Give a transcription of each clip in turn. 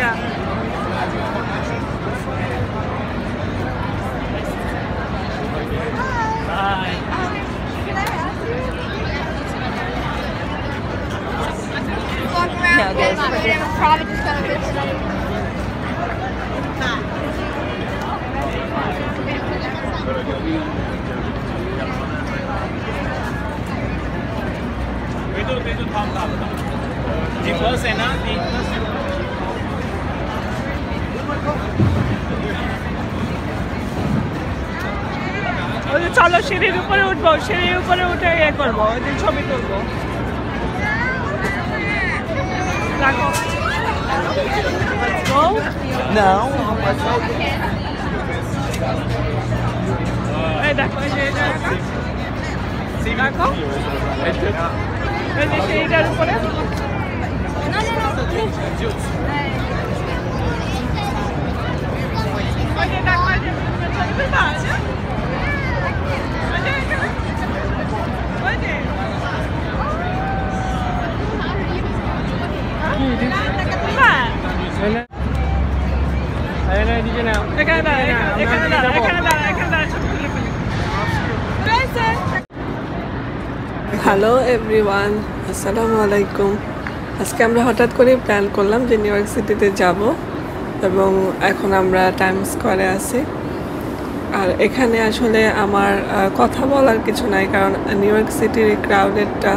Yeah. No. I'm probably just. We do, we do thumbs up. The first, na? The first. সিঁড়ির উপরে উঠবো সিঁড়ির উপরে উঠে ইয়ে করবো ওই যে ছবি তুলবো রাখো Go. No. এই দেখো এই যে এটা রাখো। রাখো এই যে সিঁড়িটার উপরে ওই যে দেখো এই যে ছবি তুলবা ওই যে? ওই Hello everyone আসসালামু আলাইকুম আজকে আমরা হঠাৎ করে প্ল্যান করলাম যে নিউ ইয়র্ক সিটিতে যাব এবং এখন আমরা টাইম স্কোয়ারে আছি। আর এখানে আসলে আমার কথা বলার কিছু নাই কারণ নিউ ইয়র্ক সিটির ক্রাউডেডটা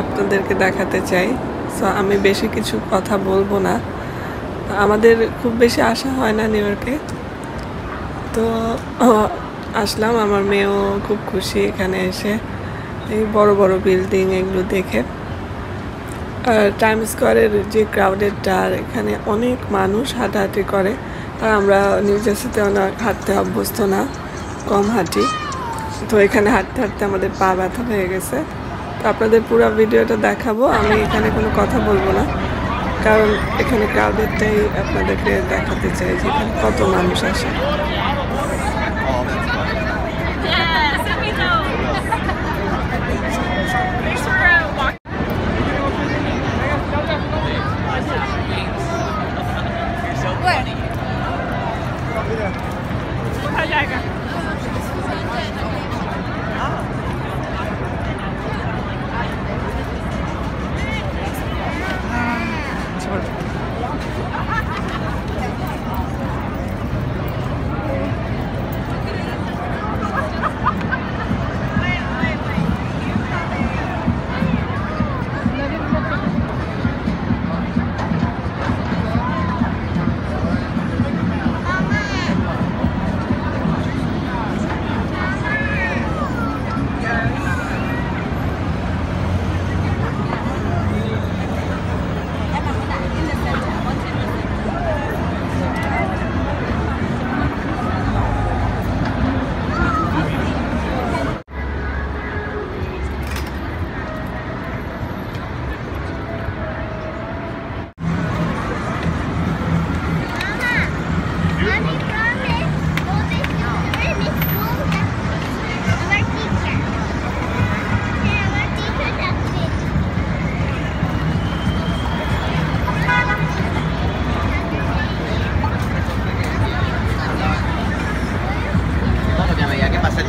আপনাদেরকে দেখাতে চাই। সো আমি বেশি কিছু কথা বলব না। আমাদের খুব বেশি আসা হয় না নিউ ইয়র্কে তো আসলাম। আমার মেয়েও খুব খুশি এখানে এসে। এই বড় বড় বিল্ডিং এগুলো দেখে। আর টাইম স্কোয়ারের যে ক্রাউডেডটা আর এখানে অনেক মানুষ হাঁটাহাঁটি করে। আর আমরা নিউ জার্সিতে অনেক হাঁটতে অভ্যস্ত না, কম হাঁটি। তো এখানে হাঁটতে হাঁটতে আমাদের পা ব্যথা হয়ে গেছে। তো আপনাদের পুরো ভিডিওটা দেখাবো, আমি এখানে কোনো কথা বলব না। কারণ এখানে ক্রাউডেডটাই আপনাদেরকে দেখাতে চাই যে এখানে কত মানুষ আসে।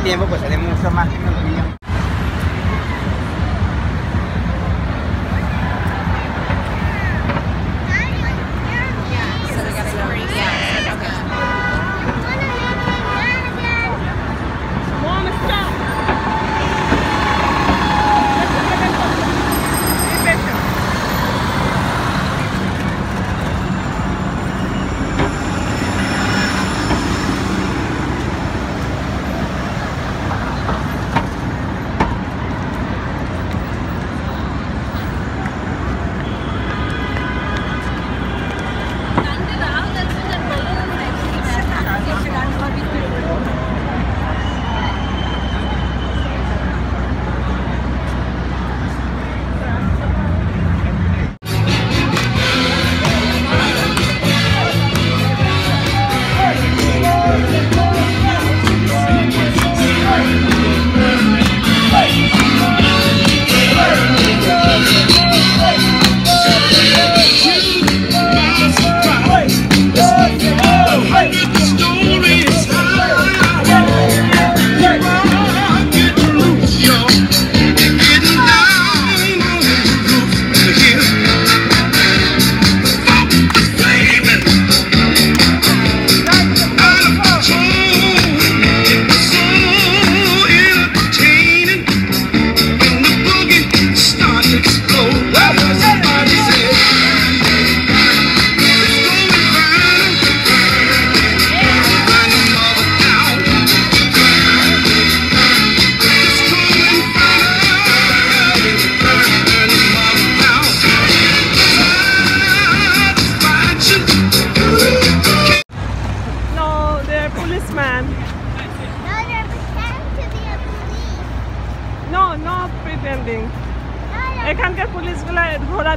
Tiempo, pues haré mucho más.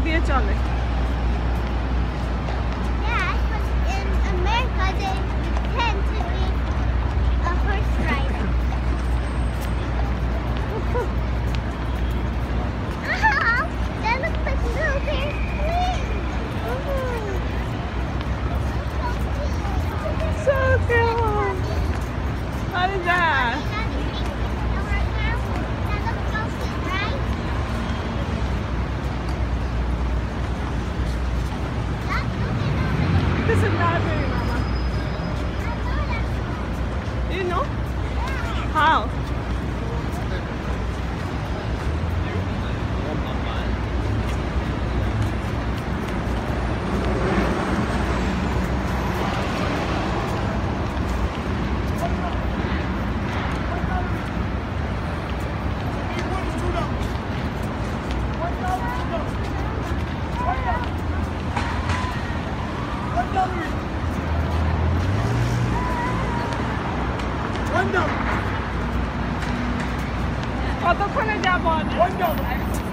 दिए चले One down. Auto kann er ja wollen. One down.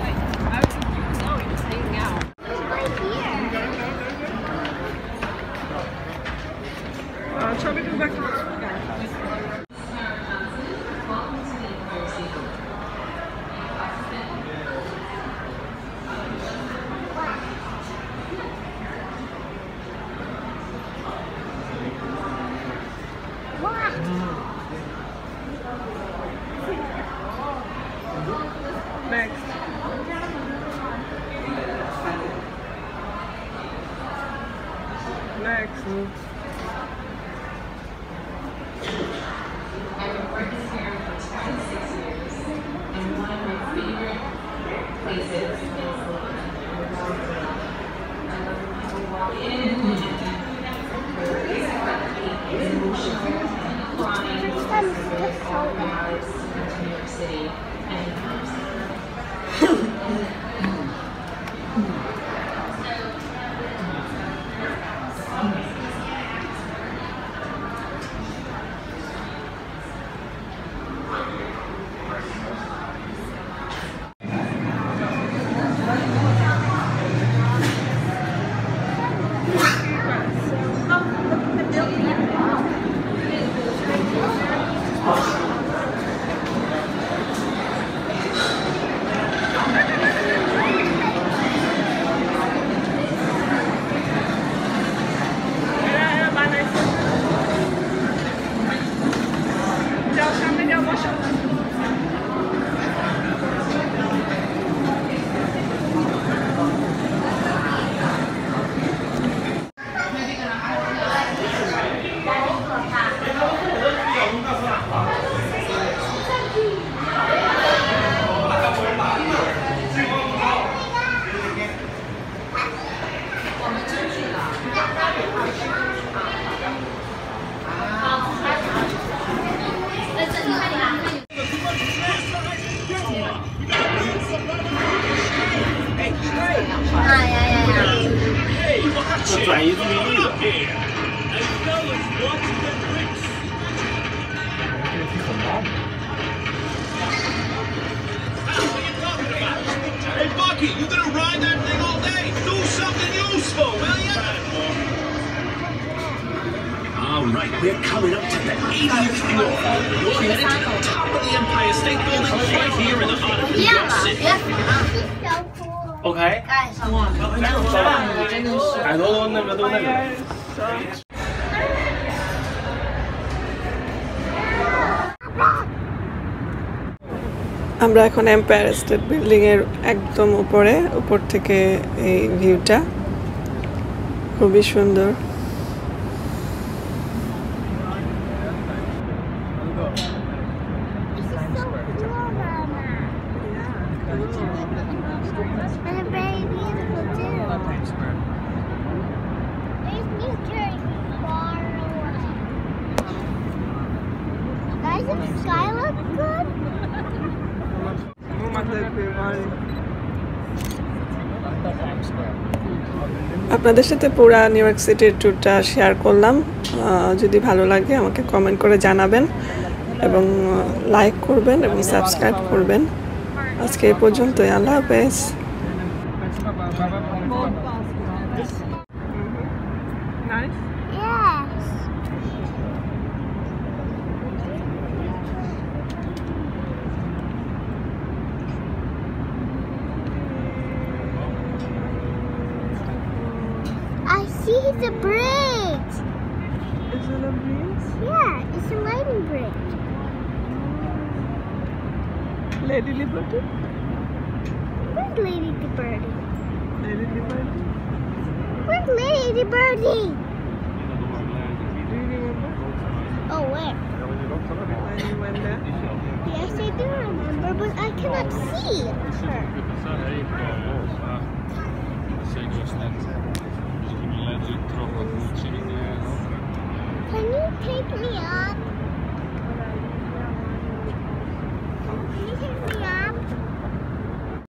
Hey, Bucky, you gonna ride that thing all day? Do something useful, will ya? All right, we're coming up to the 80th floor. We're headed to the top of the Empire State Building right here in the heart of New York City. So cool. OK，盖上了，真的是，哎，多多那个多那个。 আমরা এখন empire state building এর একদম উপরে উপর থেকে এই ভিউটা খুবই সুন্দর আপনাদের সাথে পুরা নিউ ইয়র্ক সিটির ট্যুরটা শেয়ার করলাম। যদি ভালো লাগে আমাকে কমেন্ট করে জানাবেন এবং লাইক করবেন এবং সাবস্ক্রাইব করবেন। আজকে এ পর্যন্তই। আল্লাহ হাফেজ। See the bridge. Is it a bridge? Yeah, it's a lightning bridge. Lady Liberty? Where's Lady Liberty? Lady Liberty? Where's Lady Birdie? Oh. Do you remember Oh, where? when you went there? Yes, I do remember, but I cannot see her. Can you take me